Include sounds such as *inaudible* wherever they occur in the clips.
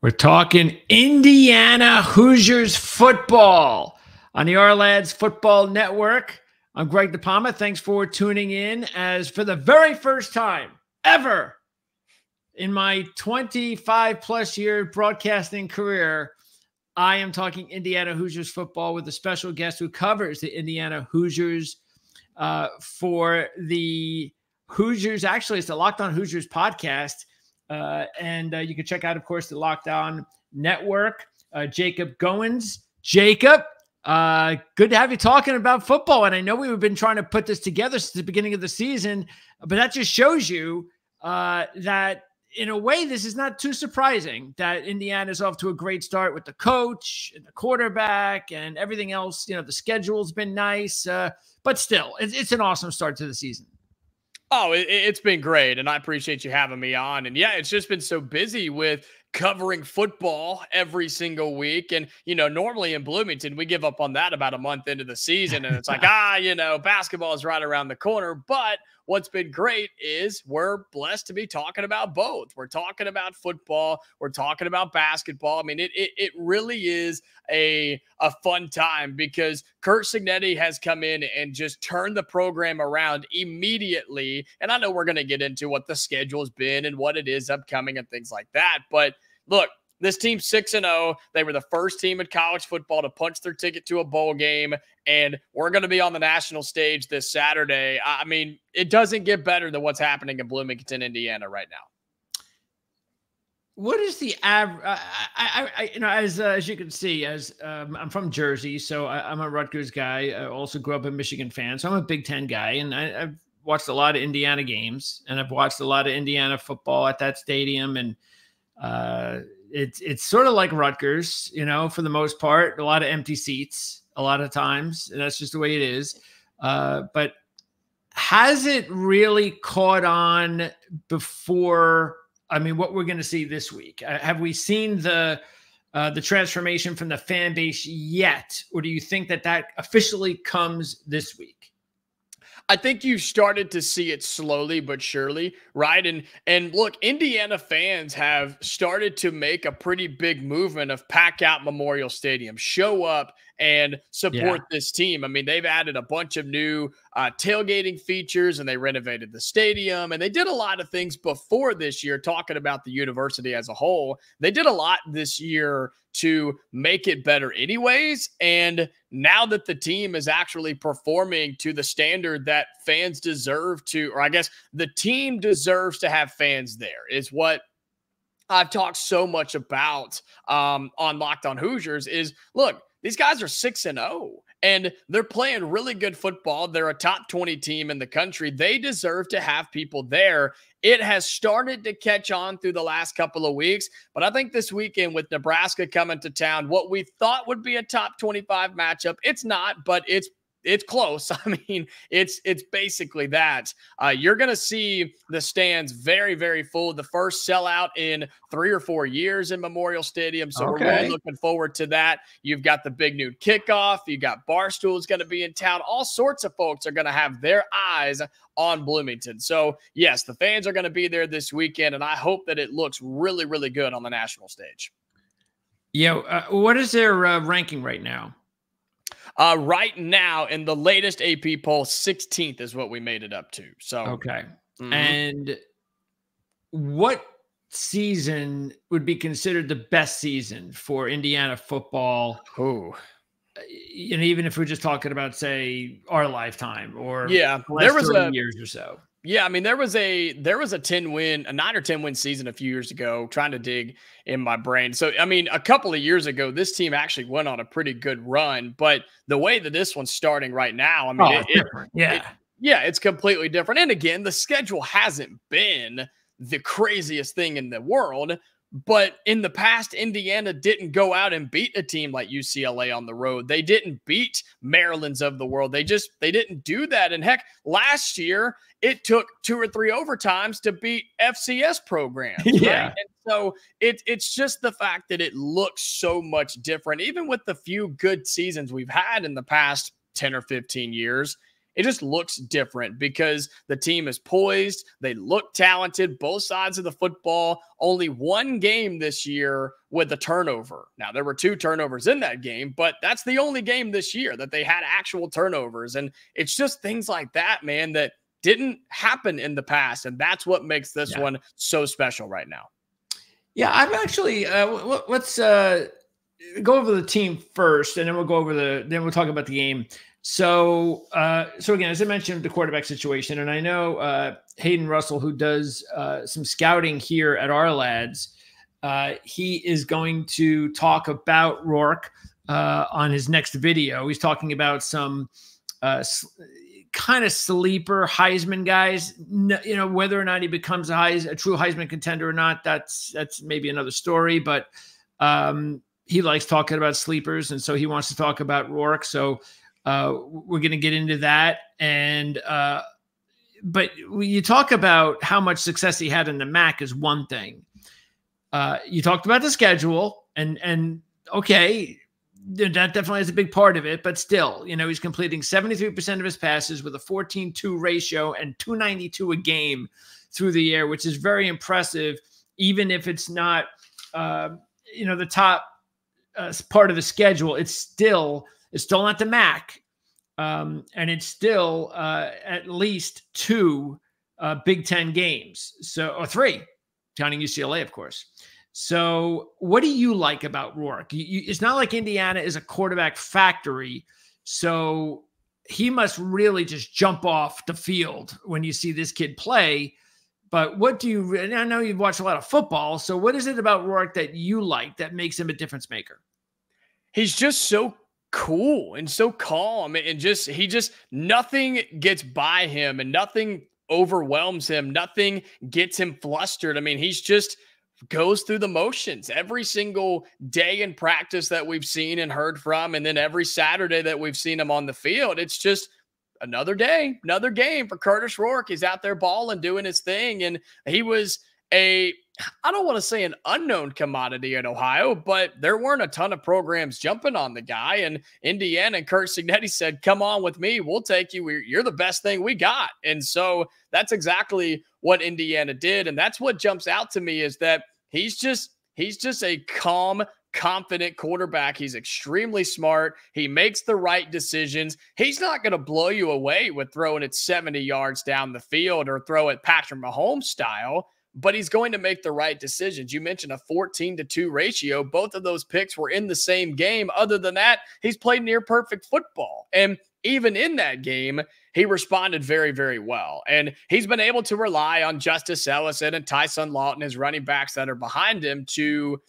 We're talking Indiana Hoosiers football on the Ourlads Football Network. I'm Greg DePalma. Thanks for tuning in as for the very first time ever in my 25 plus year broadcasting career, I am talking Indiana Hoosiers football with a special guest who covers the Indiana Hoosiers uh, for the Hoosiers. Actually, it's the Locked On Hoosiers podcast uh, and uh, you can check out, of course, the Locked On Network. Uh, Jacob Goins. Jacob, uh, good to have you talking about football. And I know we've been trying to put this together since the beginning of the season, but that just shows you uh, that in a way, this is not too surprising that Indiana is off to a great start with the coach and the quarterback and everything else. You know, the schedule's been nice, uh, but still, it's, it's an awesome start to the season. Oh, it, has been great. And I appreciate you having me on. And yeah, it's just been so busy with covering football every single week. And, you know, normally in Bloomington, we give up on that about a month into the season. And it's like, *laughs* ah, you know, basketball is right around the corner. But what's been great is we're blessed to be talking about both. We're talking about football, we're talking about basketball. I mean, it it, it really is a a fun time because Curt Cignetti has come in and just turned the program around immediately. And I know we're going to get into what the schedule's been and what it is upcoming and things like that. But look, this team 6 and 0. They were the first team in college football to punch their ticket to a bowl game and we're going to be on the national stage this Saturday. I mean, it doesn't get better than what's happening in Bloomington, Indiana right now. What is the average? I, I, I, you know, as uh, as you can see, as um, I'm from Jersey, so I, am a Rutgers guy. I also grew up a Michigan fan, so I'm a Big Ten guy, and I, I've watched a lot of Indiana games, and I've watched a lot of Indiana football at that stadium, and uh, it's it's sort of like Rutgers, you know, for the most part, a lot of empty seats a lot of times, and that's just the way it is. Uh, but has it really caught on before? I mean, what we're going to see this week? Uh, have we seen the uh, the transformation from the fan base yet, or do you think that that officially comes this week? I think you started to see it slowly but surely, right? And and look, Indiana fans have started to make a pretty big movement of pack out Memorial Stadium, show up and support yeah. this team. I mean, they've added a bunch of new uh, tailgating features and they renovated the stadium and they did a lot of things before this year, talking about the university as a whole. They did a lot this year to make it better, anyways. And now that the team is actually performing to the standard that fans deserve to, or I guess the team deserves to have fans there, is what I've talked so much about um, on Locked On Hoosiers. Is look, these guys are 6 and 0 and they're playing really good football. They're a top 20 team in the country. They deserve to have people there. It has started to catch on through the last couple of weeks, but I think this weekend with Nebraska coming to town, what we thought would be a top 25 matchup, it's not, but it's it's close. *laughs* I mean, it's it's basically that. Uh, you're going to see the stands very very full. The first sellout in three or four years in Memorial Stadium. So okay. we're really looking forward to that. You've got the Big Noon Kickoff. You got Barstool is going to be in town. All sorts of folks are going to have their eyes on Bloomington. So yes, the fans are going to be there this weekend, and I hope that it looks really really good on the national stage. Yeah, uh, what is their uh, ranking right now? Uh, right now, in the latest AP poll, 16th is what we made it up to. So okay. Mm-hmm. And what season would be considered the best season for Indiana football? Oh, and even if we're just talking about, say, our lifetime or yeah, there was a years or so. Yeah, I mean there was a there was a 10 win, a 9 or 10 win season a few years ago, trying to dig in my brain. So I mean, a couple of years ago, this team actually went on a pretty good run, but the way that this one's starting right now, I mean, oh, it, it, yeah. It, yeah, it's completely different. And again, the schedule hasn't been the craziest thing in the world, but in the past, Indiana didn't go out and beat a team like UCLA on the road. They didn't beat Maryland's of the world. They just they didn't do that. And heck, last year it took two or three overtimes to beat FCS programs. *laughs* Yeah. Right? And so it, it's just the fact that it looks so much different, even with the few good seasons we've had in the past 10 or 15 years it just looks different because the team is poised. They look talented, both sides of the football. Only one game this year with a turnover. Now, there were two turnovers in that game, but that's the only game this year that they had actual turnovers. And it's just things like that, man, that didn't happen in the past. And that's what makes this yeah. one so special right now. Yeah, I'm actually, uh, let's uh, go over the team first, and then we'll go over the, then we'll talk about the game. So, uh, so again, as I mentioned, the quarterback situation, and I know uh, Hayden Russell, who does uh, some scouting here at Ourlads, uh, he is going to talk about Rourke uh, on his next video. He's talking about some uh, kind of sleeper Heisman guys. You know, whether or not he becomes a, Heis, a true Heisman contender or not, that's that's maybe another story. But um, he likes talking about sleepers, and so he wants to talk about Rourke. So uh, we're going to get into that. And, uh, but you talk about how much success he had in the MAC is one thing. Uh, you talked about the schedule, and and okay, that definitely is a big part of it. But still, you know, he's completing 73% of his passes with a 14-2 ratio and 292 a game through the air, which is very impressive, even if it's not, uh, you know, the top uh, part of the schedule. It's still it's still not the MAC, um, and it's still uh, at least two uh, Big Ten games, so or three, counting UCLA, of course. So, what do you like about Rourke? You, you, it's not like Indiana is a quarterback factory, so he must really just jump off the field when you see this kid play. But what do you? I know you've watched a lot of football, so what is it about Rourke that you like that makes him a difference maker? He's just so cool and so calm and just he just nothing gets by him and nothing overwhelms him. Nothing gets him flustered. I mean he's just goes through the motions every single day in practice that we've seen and heard from and then every saturday that we've seen him on the field. It's just another day another game for Kurtis Rourke. He's out there balling doing his thing and he was a I don't want to say an unknown commodity in Ohio, but there weren't a ton of programs jumping on the guy. And Indiana and Curt Cignetti said, Come on with me. We'll take you. You're the best thing we got. And so that's exactly what Indiana did. And that's what jumps out to me is that he's just, he's just a calm, confident quarterback. He's extremely smart. He makes the right decisions. He's not going to blow you away with throwing it 70 yards down the field or throw it Patrick Mahomes style but he's going to make the right decisions. You mentioned a 14 to 2 ratio. Both of those picks were in the same game. Other than that, he's played near perfect football. And even in that game, he responded very, very well. And he's been able to rely on Justice Ellison and Tyson Lawton, his running backs that are behind him, to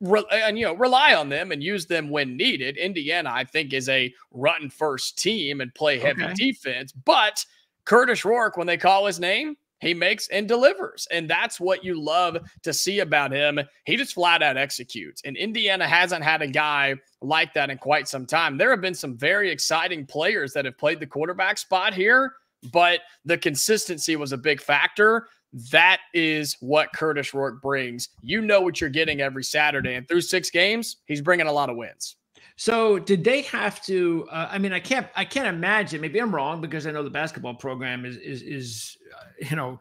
re- and you know rely on them and use them when needed. Indiana, I think, is a run first team and play heavy okay. defense. But Kurtis Rourke, when they call his name, he makes and delivers. And that's what you love to see about him. He just flat out executes. And Indiana hasn't had a guy like that in quite some time. There have been some very exciting players that have played the quarterback spot here, but the consistency was a big factor. That is what Kurtis Rourke brings. You know what you're getting every Saturday. And through six games, he's bringing a lot of wins. So did they have to? Uh, I mean, I can't. I can't imagine. Maybe I'm wrong because I know the basketball program is is is uh, you know.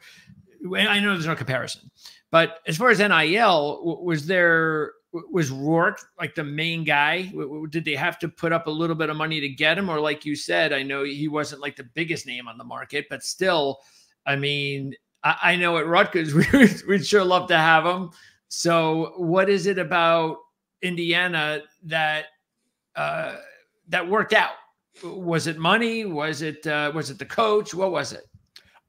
I know there's no comparison, but as far as NIL, was there was Rourke like the main guy? Did they have to put up a little bit of money to get him, or like you said, I know he wasn't like the biggest name on the market, but still, I mean, I, I know at Rutgers *laughs* we we'd sure love to have him. So, what is it about Indiana that uh, that worked out? Was it money? Was it uh, was it the coach? What was it?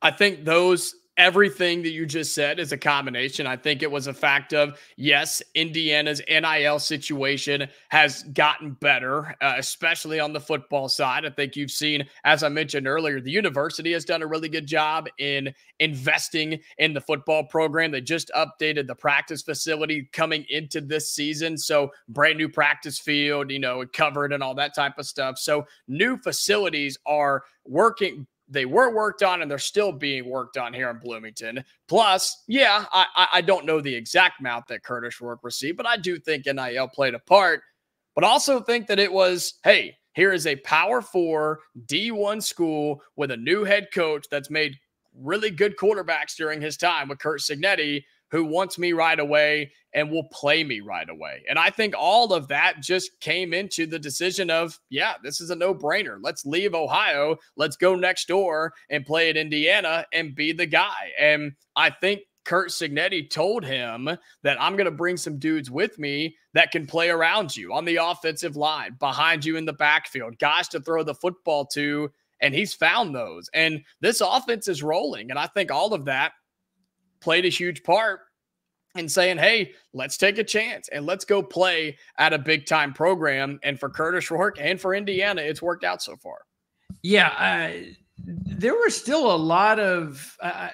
I think those everything that you just said is a combination. I think it was a fact of yes, Indiana's NIL situation has gotten better, uh, especially on the football side. I think you've seen, as I mentioned earlier, the university has done a really good job in investing in the football program. They just updated the practice facility coming into this season. So, brand new practice field, you know, covered and all that type of stuff. So, new facilities are working they were worked on and they're still being worked on here in Bloomington. Plus, yeah, I, I don't know the exact amount that Kurtis Rourke received, but I do think NIL played a part. But also think that it was, hey, here is a power four D1 school with a new head coach that's made really good quarterbacks during his time with Curt Cignetti who wants me right away and will play me right away. And I think all of that just came into the decision of, yeah, this is a no brainer. Let's leave Ohio. Let's go next door and play at Indiana and be the guy. And I think Curt Cignetti told him that I'm going to bring some dudes with me that can play around you on the offensive line, behind you in the backfield, guys to throw the football to. And he's found those. And this offense is rolling. And I think all of that played a huge part in saying, hey, let's take a chance and let's go play at a big time program. And for Kurtis Rourke and for Indiana, it's worked out so far. Yeah. There were still a lot of. Uh,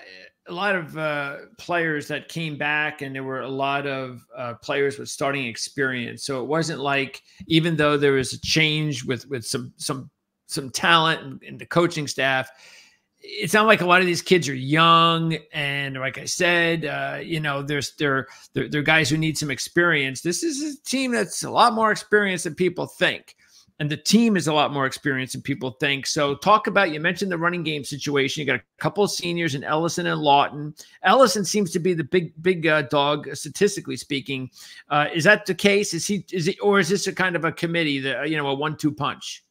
a lot of uh, players that came back, and there were a lot of uh, players with starting experience. So it wasn't like, even though there was a change with with some some some talent and, in the coaching staff, it's not like a lot of these kids are young and like i said uh, you know there's they're, they're they're guys who need some experience. This is a team that's a lot more experienced than people think. And the team is a lot more experienced than people think. So talk about you mentioned the running game situation. You got a couple of seniors in ellison and lawton. Ellison seems to be the big big uh, dog statistically speaking. Uh, is that the case? Is he is it or is this a kind of a committee that you know a one-two punch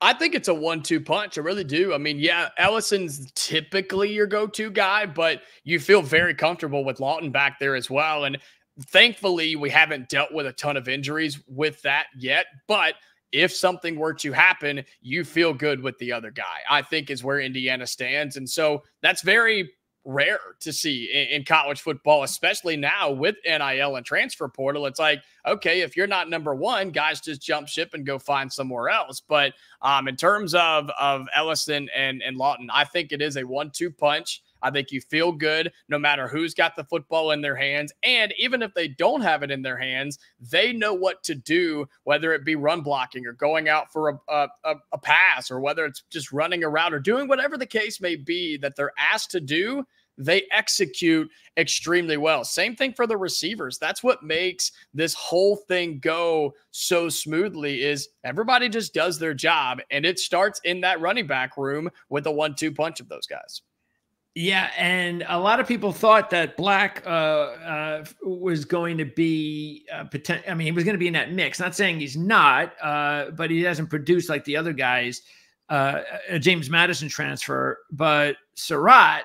I think it's a one two punch. I really do. I mean, yeah, Ellison's typically your go to guy, but you feel very comfortable with Lawton back there as well. And thankfully, we haven't dealt with a ton of injuries with that yet. But if something were to happen, you feel good with the other guy, I think is where Indiana stands. And so that's very rare to see in, in, college football, especially now with NIL and transfer portal. It's like, okay, if you're not number one, guys just jump ship and go find somewhere else. But um, in terms of of Ellison and and Lawton, I think it is a one-two punch. I think you feel good no matter who's got the football in their hands. And even if they don't have it in their hands, they know what to do, whether it be run blocking or going out for a, a, a pass or whether it's just running around or doing whatever the case may be that they're asked to do they execute extremely well. Same thing for the receivers. That's what makes this whole thing go so smoothly is everybody just does their job and it starts in that running back room with a one-two punch of those guys. Yeah, and a lot of people thought that Black uh, uh, was going to be uh, potent- I mean, he was going to be in that mix. Not saying he's not, uh, but he hasn't produced like the other guys. Uh, James Madison transfer, but Sarratt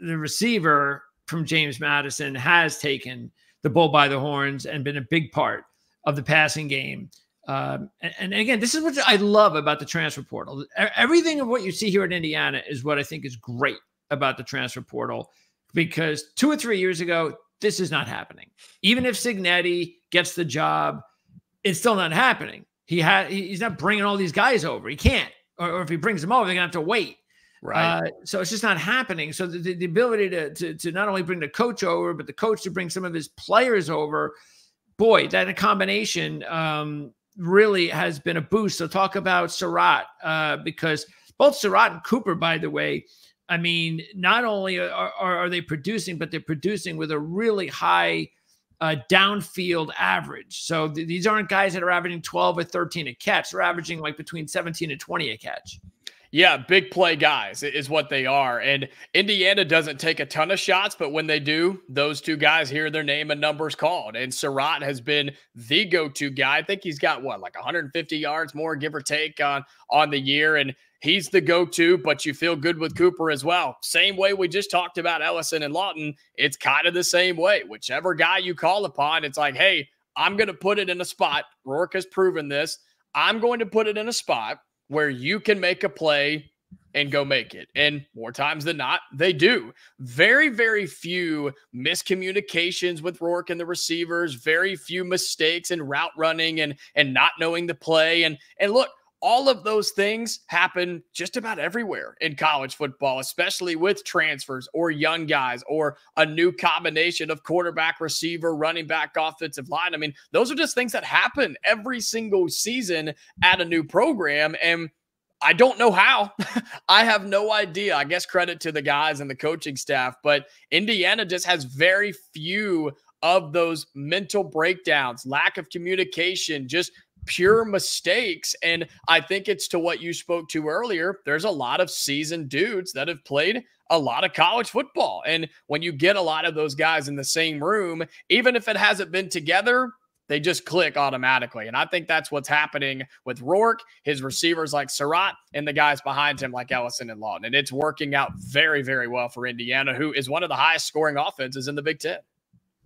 the receiver from James Madison has taken the bull by the horns and been a big part of the passing game. Um, and, and, again, this is what I love about the transfer portal. Everything of what you see here at Indiana is what I think is great about the transfer portal because two or three years ago, this is not happening. Even if Cignetti gets the job, it's still not happening. He had he's not bringing all these guys over. He can't. Or, or if he brings them over, they're gonna have to wait. Right. Uh, so it's just not happening. So the, the ability to, to, to not only bring the coach over, but the coach to bring some of his players over, boy, that a combination um, really has been a boost. So talk about Sarratt uh, because both Sarratt and Cooper, by the way, I mean, not only are, are, are they producing, but they're producing with a really high uh, downfield average. So th- these aren't guys that are averaging 12 or 13 a catch. They're averaging like between 17 and 20 a catch. Yeah, big play guys is what they are. And Indiana doesn't take a ton of shots, but when they do, those two guys hear their name and numbers called. And Sarratt has been the go-to guy. I think he's got what, like 150 yards more, give or take, on on the year. And he's the go-to, but you feel good with Cooper as well. Same way we just talked about Ellison and Lawton. It's kind of the same way. Whichever guy you call upon, it's like, hey, I'm going to put it in a spot. Rourke has proven this. I'm going to put it in a spot where you can make a play and go make it. And more times than not, they do. Very, very few miscommunications with Rourke and the receivers, very few mistakes in route running and and not knowing the play. And and look, all of those things happen just about everywhere in college football, especially with transfers or young guys or a new combination of quarterback, receiver, running back, offensive line. I mean, those are just things that happen every single season at a new program. And I don't know how. *laughs* I have no idea. I guess credit to the guys and the coaching staff, but Indiana just has very few of those mental breakdowns, lack of communication, just pure mistakes. And I think it's to what you spoke to earlier. There's a lot of seasoned dudes that have played a lot of college football. And when you get a lot of those guys in the same room, even if it hasn't been together, they just click automatically. And I think that's what's happening with Rourke, his receivers like Sarratt, and the guys behind him like Ellison and Lawton. And it's working out very, very well for Indiana, who is one of the highest scoring offenses in the Big Ten.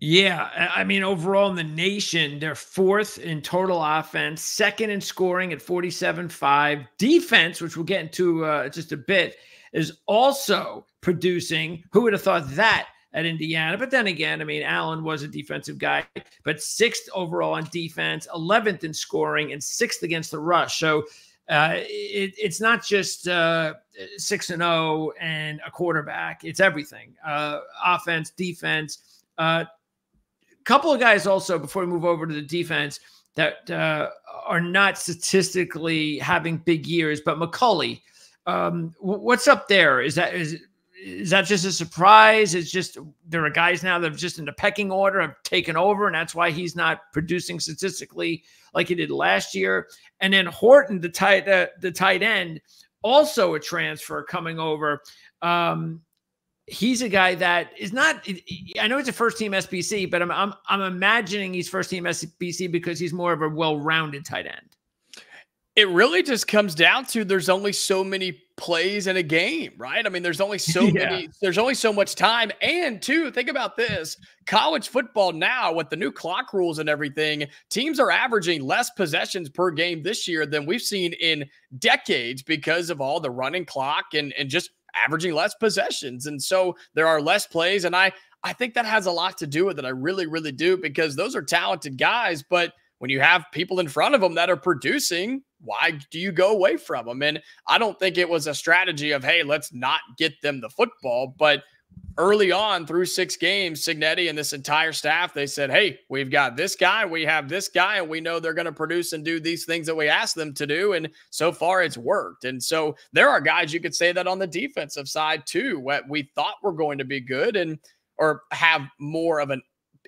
Yeah, I mean, overall in the nation, they're fourth in total offense, second in scoring at 47.5. Defense, which we'll get into uh, just a bit, is also producing. Who would have thought that at Indiana? But then again, I mean, Allen was a defensive guy, but sixth overall on defense, 11th in scoring, and sixth against the rush. So uh, it, it's not just uh, six and zero oh and a quarterback; it's everything: uh, offense, defense. Uh, couple of guys also before we move over to the defense that uh, are not statistically having big years, but McCulley, um, what's up there? Is that is is that just a surprise? It's just there are guys now that have just in the pecking order have taken over, and that's why he's not producing statistically like he did last year. And then Horton, the tight uh, the tight end, also a transfer coming over. Um, he's a guy that is not. I know he's a first team SBC, but I'm I'm I'm imagining he's first team SBC because he's more of a well rounded tight end. It really just comes down to there's only so many plays in a game, right? I mean, there's only so *laughs* yeah. many, there's only so much time. And two, think about this college football now with the new clock rules and everything, teams are averaging less possessions per game this year than we've seen in decades because of all the running clock and, and just averaging less possessions. And so there are less plays. And I, I think that has a lot to do with it. I really, really do, because those are talented guys. But when you have people in front of them that are producing, why do you go away from them? And I don't think it was a strategy of, hey, let's not get them the football. But early on through six games, Cignetti and this entire staff, they said, Hey, we've got this guy, we have this guy, and we know they're going to produce and do these things that we asked them to do. And so far it's worked. And so there are guys you could say that on the defensive side too, what we thought were going to be good and or have more of an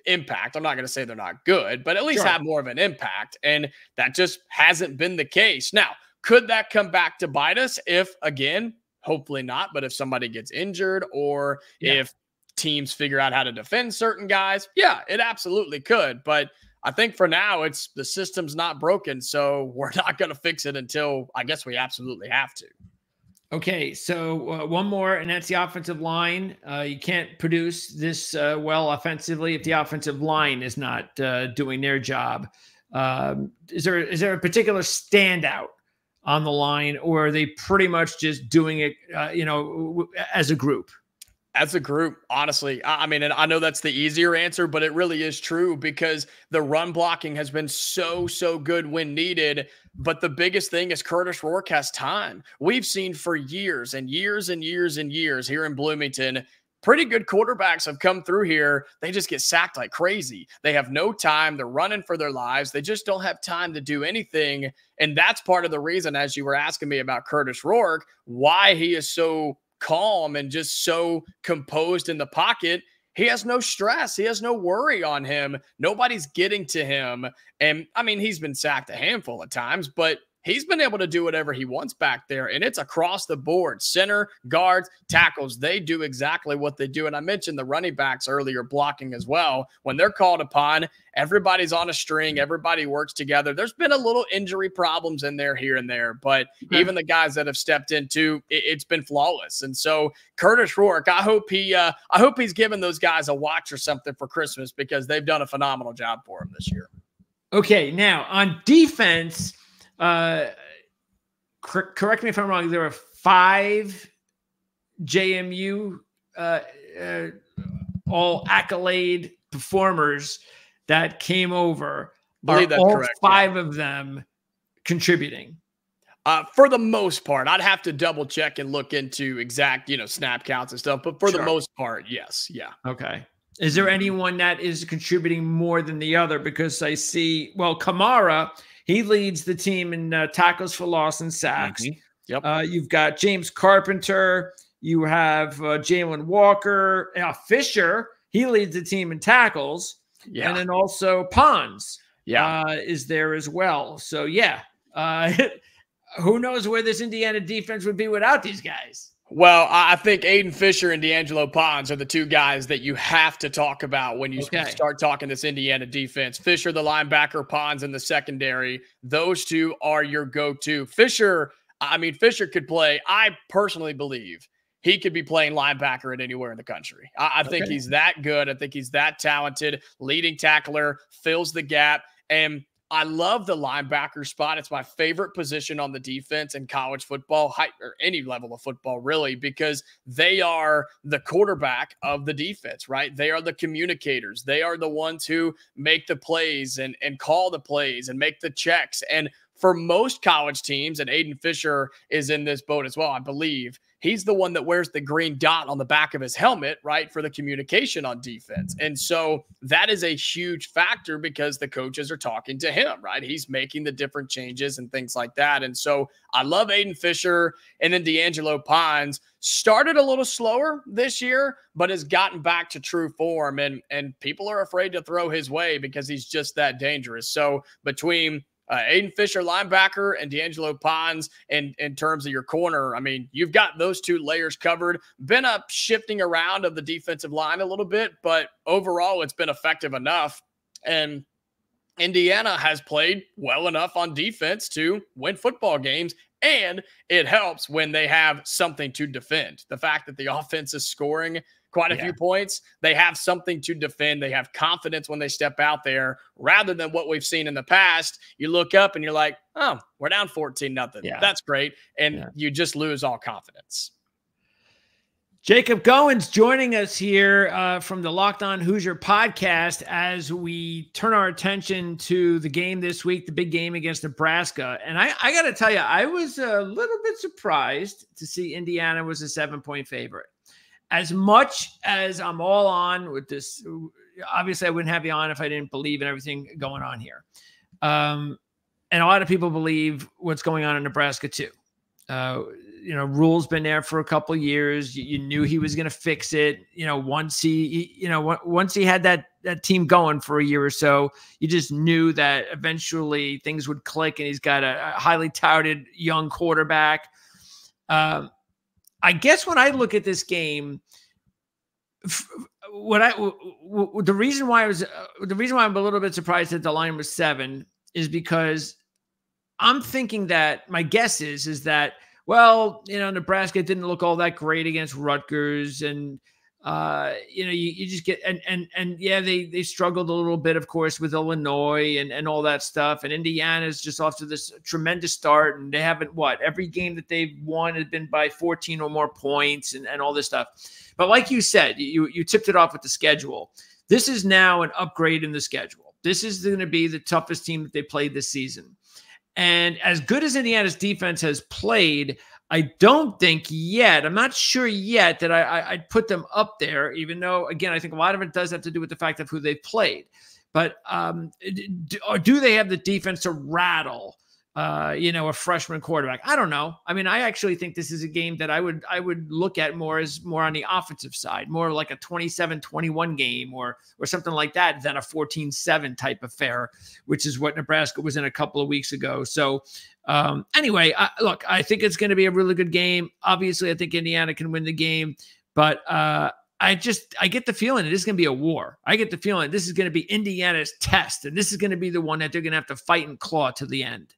impact. I'm not going to say they're not good, but at least sure. have more of an impact. And that just hasn't been the case. Now, could that come back to bite us if, again, Hopefully not. But if somebody gets injured or yeah. if teams figure out how to defend certain guys, yeah, it absolutely could. But I think for now, it's the system's not broken. So *laughs* we're not going to fix it until I guess we absolutely have to. Okay, so uh, one more, and that's the offensive line. Uh, you can't produce this uh, well offensively if the offensive line is not uh, doing their job. Um, is there is there a particular standout on the line, or are they pretty much just doing it, uh, you know, as a group? As a group, honestly, I mean, and I know that's the easier answer, but it really is true because the run blocking has been so, so good when needed. But the biggest thing is Kurtis Rourke has time. We've seen for years and years and years and years here in Bloomington pretty good quarterbacks have come through here. They just get sacked like crazy. They have no time. They're running for their lives. They just don't have time to do anything. And that's part of the reason, as you were asking me about Kurtis Rourke, why he is so calm and just so composed in the pocket. He has no stress. He has no worry on him. Nobody's getting to him. And I mean, he's been sacked a handful of times, but he's been able to do whatever he wants back there. And it's across the board center, guards, tackles. They do exactly what they do. And I mentioned the running backs earlier blocking as well. When they're called upon, everybody's on a string, everybody works together. There's been a little injury problems in there here and there, but okay. even the guys that have stepped into it, has been flawless. And so Kurtis Rourke, I hope he, uh, I hope he's giving those guys a watch or something for Christmas because they've done a phenomenal job for him this year. Okay, now on defense, uh, cor- correct me if I'm wrong. There are five JMU uh, uh, all accolade performers that came over. Are all correct, five yeah. of them contributing? Uh, for the most part, I'd have to double check and look into exact, you know, snap counts and stuff. But for sure. the most part, yes, yeah. Okay. Is there anyone that is contributing more than the other? Because I see, well, Kamara he leads the team in uh, tackles for loss and sacks. Mm-hmm. Yep. Uh, you've got James Carpenter. You have uh, Jalen Walker. Uh, Fisher. He leads the team in tackles. Yeah. And then also Ponds. yeah. Uh, is there as well. So, yeah, uh, *laughs* who knows where this Indiana defense would be without these guys? Well, I think Aiden Fisher and D'Angelo Ponds are the two guys that you have to talk about when you okay. start talking this Indiana defense. Fisher, the linebacker, Ponds in the secondary. Those two are your go to. Fisher, I mean, Fisher could play, I personally believe he could be playing linebacker at anywhere in the country. I, I think he's that good. I think he's that talented, leading tackler, fills the gap. And I love the linebacker spot. It's my favorite position on the defense in college football, or any level of football, really, because they are the quarterback of the defense, right? They are the communicators. They are the ones who make the plays and, and call the plays and make the checks. And for most college teams, and Aiden Fisher is in this boat as well, I believe, he's the one that wears the green dot on the back of his helmet, right, for the communication on defense. And so that is a huge factor because the coaches are talking to him, right? He's making the different changes and things like that. And so I love Aiden Fisher and then D'Angelo Ponds started a little slower this year, but has gotten back to true form. And and people are afraid to throw his way because he's just that dangerous. So between uh, Aiden Fisher, linebacker, and D'Angelo Ponds in, in terms of your corner. I mean, you've got those two layers covered. Been up shifting around of the defensive line a little bit, but overall, it's been effective enough. And Indiana has played well enough on defense to win football games. And it helps when they have something to defend. The fact that the *laughs* offense is scoring quite a yeah. few points. They have something to defend. They have confidence when they step out there rather than what we've seen in the past. You look up and you're like, oh, we're down 14 nothing. Yeah. That's great. And yeah. you just lose all confidence. Jacob Goins joining us here uh, from the Locked On Hoosier podcast as we turn our attention to the game this week, the big game against Nebraska. And I, I got to tell you, I was a little bit surprised to see Indiana was a seven point favorite as much as I'm all on with this, obviously I wouldn't have you on if I didn't believe in everything going on here. Um, and a lot of people believe what's going on in Nebraska too. Uh, you know, Rhule's been there for a couple years. You, you, knew he was going to fix it. You know, once he, he, you know, once he had that that team going for a year or so, you just knew that eventually things would click. And he's got a, a highly touted young quarterback. Um, I guess when I look at this game, what I the reason why I was uh, the reason why I'm a little bit surprised that the line was seven is because I'm thinking that my guess is is that well you know Nebraska didn't look all that great against Rutgers and uh, you know, you, you just get and and and yeah, they they struggled a little bit, of course, with Illinois and and all that stuff. And Indiana's just off to this tremendous start, and they haven't what every game that they've won has been by 14 or more points, and and all this stuff. But like you said, you you tipped it off with the schedule. This is now an upgrade in the schedule. This is going to be the toughest team that they played this season. And as good as Indiana's defense has played, I don't think yet. I'm not sure yet that I, would put them up there, even though, again, I think a lot of it does have to do with the fact of who they've played. But um, do, do they have the defense to rattle uh, you know, a freshman quarterback. I don't know. I mean, I actually think this is a game that I would I would look at more as more on the offensive side, more like a 27-21 game or or something like that than a 14-7 type affair, which is what Nebraska was in a couple of weeks ago. So um, anyway, I, look, I think it's going to be a really good game. Obviously, I think Indiana can win the game, but uh, I just I get the feeling it is going to be a war. I get the feeling this is going to be Indiana's test, and this is going to be the one that they're going to have to fight and claw to the end.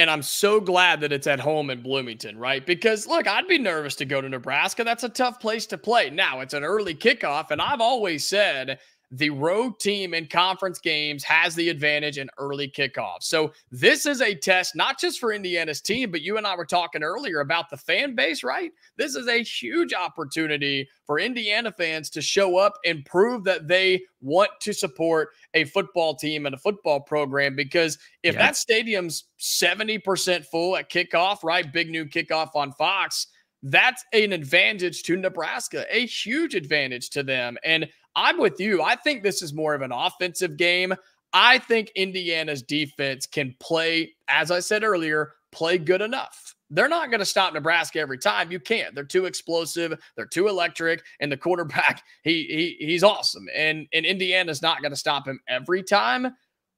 And I'm so glad that it's at home in Bloomington, right? Because look, I'd be nervous to go to Nebraska. That's a tough place to play. Now, it's an early kickoff, and I've always said the road team in conference games has the advantage in early kickoff. So this is a test, not just for Indiana's team, but you and I were talking earlier about the fan base, right? This is a huge opportunity for Indiana fans to show up and prove that they want to support a football team and a football program. Because if yeah. that stadium's 70% full at kickoff, right? Big Noon Kickoff on Fox that's an advantage to Nebraska, a huge advantage to them. And I'm with you. I think this is more of an offensive game. I think Indiana's defense can play, as I said earlier, play good enough. They're not going to stop Nebraska every time. You can't. They're too explosive. They're too electric. And the quarterback, *laughs* he, he he's awesome. And and Indiana's not going to stop him every time.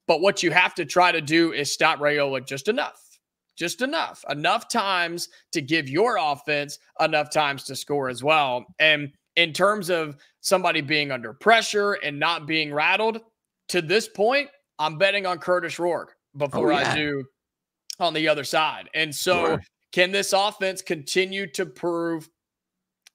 But what you have to try to do is stop Raiola just enough. Just enough, enough times to give your offense enough times to score as well. And in terms of somebody being under pressure and not being rattled, to this point, I'm betting on Kurtis Rourke before oh, yeah. I do on the other side. And so, sure. can this offense continue to prove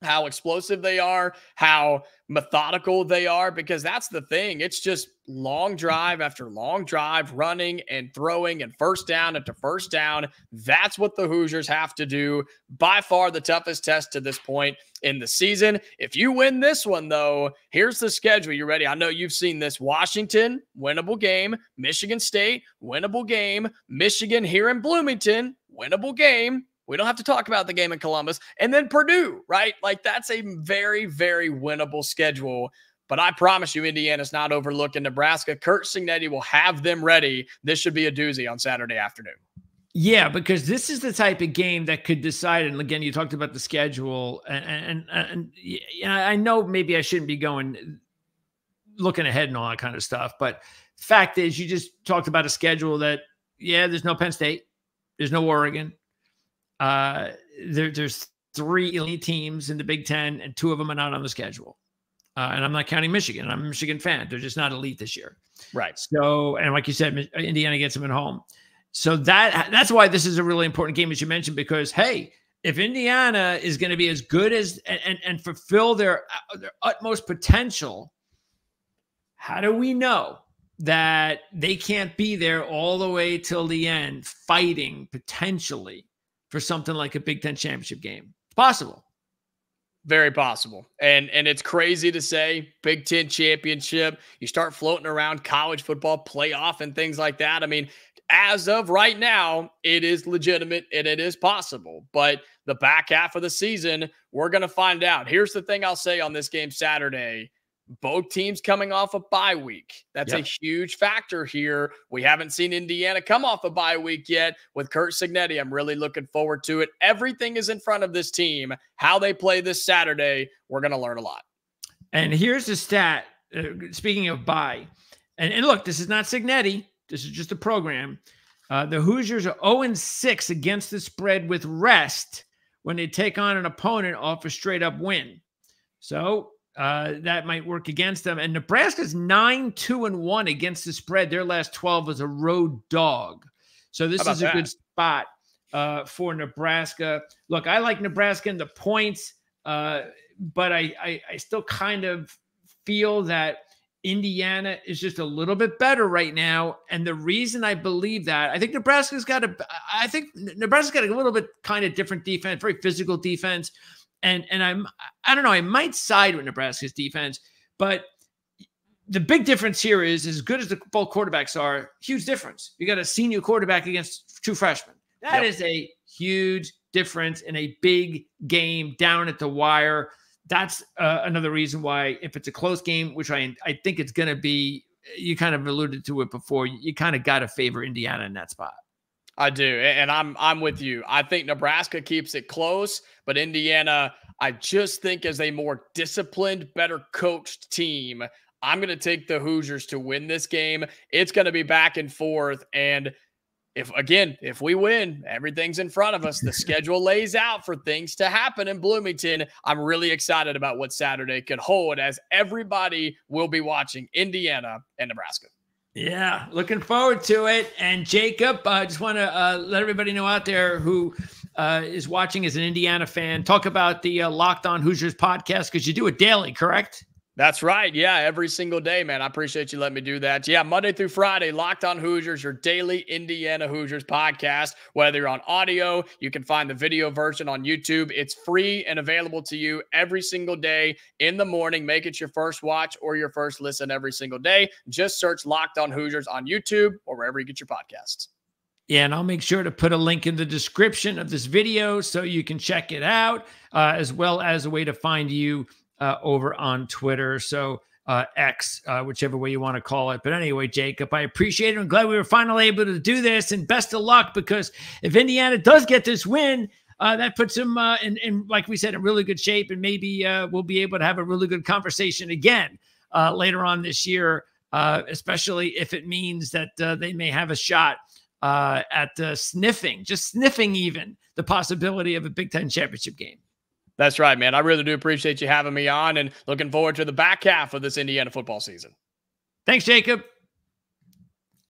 how explosive they are, how methodical they are, because that's the thing. It's just long drive after long drive, running and throwing and first down after first down. That's what the Hoosiers have to do. By far the toughest test to this point in the season. If you win this one, though, here's the schedule. You ready? I know you've seen this Washington, winnable game, Michigan State, winnable game, Michigan here in Bloomington, winnable game. We don't have to talk about the game in Columbus. And then Purdue, right? Like that's a very, very winnable schedule. But I promise you, Indiana's not overlooking Nebraska. Curt Cignetti will have them ready. This should be a doozy on Saturday afternoon. Yeah, because this is the type of game that could decide. And again, you talked about the schedule, and and and, and I know maybe I shouldn't be going looking ahead and all that kind of stuff, but fact is, you just talked about a schedule that yeah, there's no Penn State, there's no Oregon, uh, there, there's three elite teams in the Big Ten, and two of them are not on the schedule. Uh, and I'm not counting Michigan. I'm a Michigan fan. They're just not elite this year. Right. So, and like you said, Indiana gets them at home. So that that's why this is a really important game, as you mentioned, because hey, if Indiana is going to be as good as and and fulfill their their utmost potential, how do we know that they can't be there all the way till the end, fighting potentially for something like a Big Ten championship game. It's possible. Very possible. And and it's crazy to say Big Ten championship. You start floating around college football playoff and things like that. I mean, as of right now, it is legitimate and it is possible. But the back half of the season, we're to find out. Here's the thing I'll say on this game Saturday both teams coming off a bye week. That's yep. a huge factor here. We haven't seen Indiana come off a bye week yet with Curt Cignetti. I'm really looking forward to it. Everything is in front of this team. How they play this Saturday, we're going to learn a lot. And here's the stat. Uh, speaking of bye, and, and look, this is not Signetti. This is just a program. Uh, the Hoosiers are 0 6 against the spread with rest when they take on an opponent off a straight up win. So uh, that might work against them. And Nebraska's nine, two, and one against the spread. Their last 12 was a road dog. So this is a that? good spot uh, for Nebraska. Look, I like Nebraska in the points, uh, but I, I, I still kind of feel that Indiana is just a little bit better right now. And the reason I believe that, I think Nebraska's got a, I think Nebraska's got a little bit kind of different defense, very physical defense and and I'm I don't know, I might side with Nebraska's defense, but the big difference here is as good as the both quarterbacks are, huge difference. You got a senior quarterback against two freshmen. That yep. is a huge difference in a big game down at the wire. That's uh, another reason why, if it's a close game, which I I think it's going to be, you kind of alluded to it before. You kind of got to favor Indiana in that spot. I do, and I'm I'm with you. I think Nebraska keeps it close, but Indiana, I just think as a more disciplined, better coached team, I'm going to take the Hoosiers to win this game. It's going to be back and forth, and if again, if we win, everything's in front of us. The *laughs* schedule lays out for things to happen in Bloomington. I'm really excited about what Saturday could hold, as everybody will be watching Indiana and Nebraska. Yeah, looking forward to it. And Jacob, I uh, just want to uh, let everybody know out there who uh, is watching as an Indiana fan, talk about the uh, Locked On Hoosiers podcast because you do it daily, correct? That's right. Yeah, every single day, man. I appreciate you letting me do that. Yeah, Monday through Friday, Locked On Hoosiers, your daily Indiana Hoosiers podcast. Whether you're on audio, you can find the video version on YouTube. It's free and available to you every single day in the morning. Make it your first watch or your first listen every single day. Just search Locked On Hoosiers on YouTube or wherever you get your podcasts. Yeah, and I'll make sure to put a link in the description of this video so you can check it out, uh, as well as a way to find you uh, over on Twitter. So uh, X, uh, whichever way you want to call it. But anyway, Jacob, I appreciate it. I'm glad we were finally able to do this, and best of luck because if Indiana does get this win, uh, that puts them uh, in, in, like we said, in really good shape, and maybe uh, we'll be able to have a really good conversation again uh, later on this year uh, especially if it means that uh, they may have a shot uh, at uh, sniffing, just sniffing even the possibility of a Big Ten championship game. That's right, man. I really do appreciate you having me on and looking forward to the back half of this Indiana football season. Thanks, Jacob.